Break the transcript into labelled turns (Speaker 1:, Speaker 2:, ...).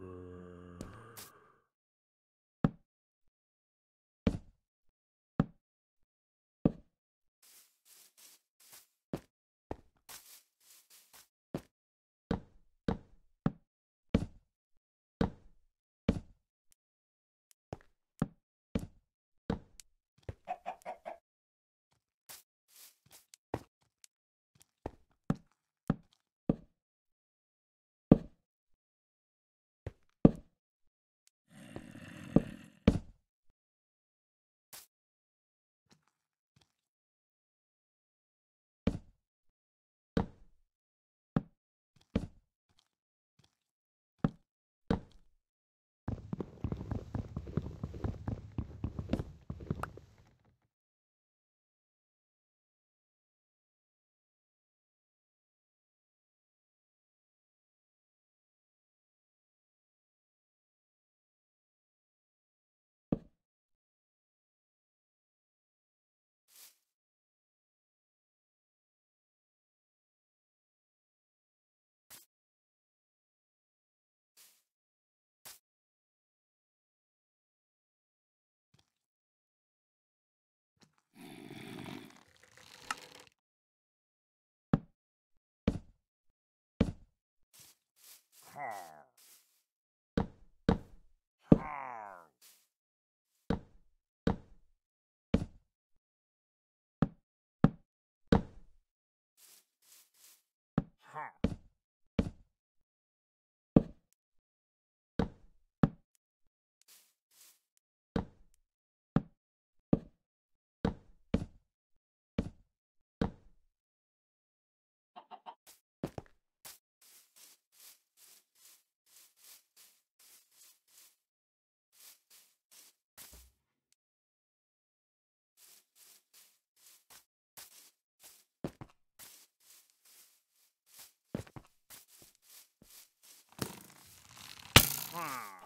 Speaker 1: Mm. Ha!